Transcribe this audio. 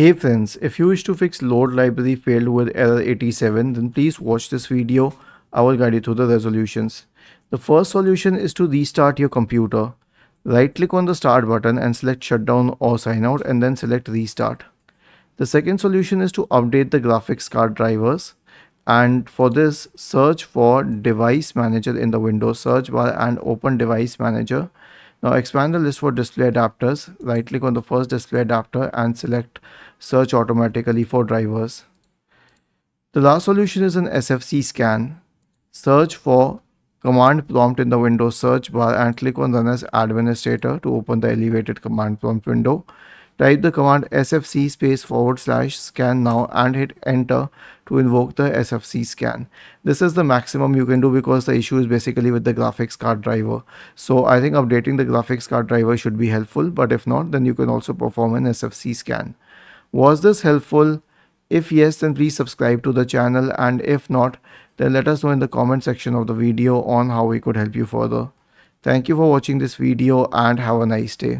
Hey friends, if you wish to fix LoadLibrary failed with error 87 then please watch this video. I will guide you through the resolutions. The first solution is to restart your computer. Right click on the start button and select shutdown or sign out and then select restart. The second solution is to update the graphics card drivers and for this search for device manager in the Windows search bar and open device manager now expand the list for display adapters. Right click on the first display adapter and select search automatically for drivers. The last solution is an SFC scan. Search for command prompt in the Windows search bar and click on run as administrator to open the elevated command prompt window. Type the command sfc space forward slash scan now and hit enter to invoke the sfc scan. This is the maximum you can do because the issue is basically with the graphics card driver. So I think updating the graphics card driver should be helpful but if not then you can also perform an sfc scan. Was this helpful? If yes then please subscribe to the channel and if not then let us know in the comment section of the video on how we could help you further. Thank you for watching this video and have a nice day.